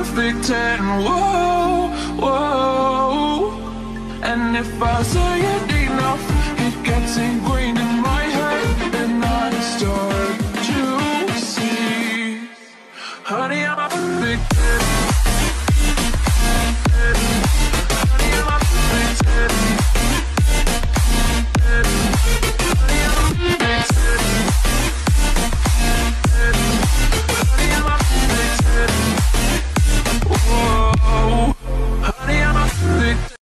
perfect ten. Whoa, whoa. And if I say it enough, it gets ingrained in my head, and I start to see, honey, I'm a perfect ten.